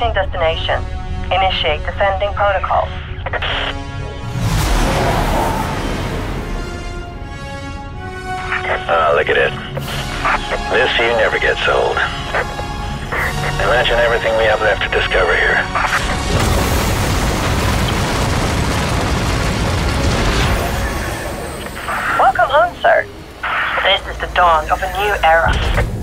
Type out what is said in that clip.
Approaching destination. Initiate descending protocol. Ah, look at it. This view never gets old. Imagine everything we have left to discover here. Welcome home, sir. This is the dawn of a new era.